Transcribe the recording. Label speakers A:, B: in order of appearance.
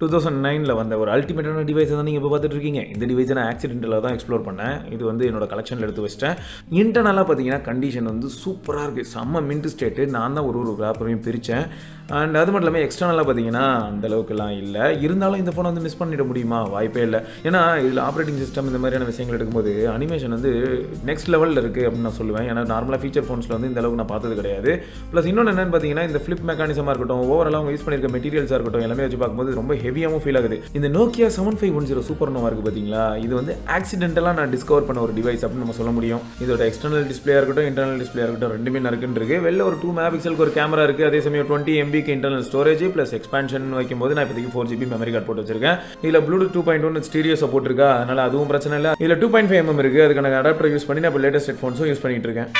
A: Two thousand நைனில் வந்த ஒரு அல்டிமேட்டான டிவைஸை தான் நீங்கள் இப்போ பார்த்துட்டு இருக்கீங்க இந்த டிவைஸை நான் ஆக்சிடென்டலாக தான் எக்ஸ்ப்ளோர் பண்ணேன். இது வந்து என்னோட கலெக்ஷனில் எடுத்து வச்சிட்டேன். இன்டர்னலாக பார்த்தீங்கன்னா கண்டிஷன் வந்து சூப்பராக இருக்குது செம்ம மின்ட் ஸ்டேட்டு நான் தான் ஒரு ஒரு பேப்பரையும் பிரித்தேன் அண்ட் அது மட்டும் இல்லாமல் எக்ஸ்டர்னலாக பார்த்தீங்கன்னா அந்தளவுக்குலாம் இல்லை. இருந்தாலும் இந்த ஃபோனை வந்து மிஸ் பண்ணிட முடியுமா? வாய்ப்பே இல்லை. ஏன்னா இதில் ஆப்ரேட்டிங் சிஸ்டம் இந்த மாதிரியான விஷயங்கள் எடுக்கும்போது அனிமேஷன் வந்து நெக்ஸ்ட் லெவலில் இருக்குது அப்படின்னு நான் சொல்லுவேன். ஏன்னா நார்மலாக ஃபீச்சர் ஃபோன்ஸில் வந்து இந்த அளவுக்கு நான் பார்த்தது கிடையாது. ப்ளஸ் இன்னொன்று என்னென்னு பார்த்தீங்கன்னா இந்த ஃப்ளிப் மெக்கானிசமாக இருக்கட்டும் ஓவரால் அவங்க யூஸ் பண்ணியிருக்க மெட்டீரியல்ஸாக இருக்கட்டும் எல்லாமே வச்சு பார்க்கும்போது ரொம்ப ஹெவியாகவும் ஃபீல் ஆகுது. இந்த Nokia seven five one zero super நோவாக இருக்குது பார்த்தீங்களா இது வந்து ஆக்சிடென்டலாக நான் டிஸ்கவர் பண்ண ஒரு டிவைஸ் அப்படின்னு நம்ம சொல்ல முடியும். இதோட எக்ஸ்டர்னல் டிஸ்பிளேயாக இருக்கட்டும் இன்டர்னல் டிஸ்பிளேயாக இருக்கட்டும் ரெண்டுமே நறுக்குன்னு இருக்குது வெளில ஒரு டூ மெகா பிக்சலுக்கு ஒரு கேமரா இருக்குது அதே சமயம் டுவெண்ட்டி எம்பி ஜிபிக்கு இன்டர்னல் ஸ்டோரேஜ் ப்ளஸ் எக்ஸ்பான்ஷன் வைக்கும்போது நான் இப்போதைக்கு ஃபோர் ஜிபி மெமரி கார்டு போட்டு வச்சிருக்கேன். இதில் Bluetooth two point one stereo support இருக்கா அதனால அதுவும் பிரச்சனை இல்லை. இதில் டூ பாயிண்ட் ஃபைவ் எம் இருக்கு. அதுக்கான அடாப்டர் யூஸ் பண்ணி நான் இப்போ லேட்டஸ்ட் ஹெட்ஃபோன்ஸும் யூஸ் பண்ணிட்டு இருக்கேன்.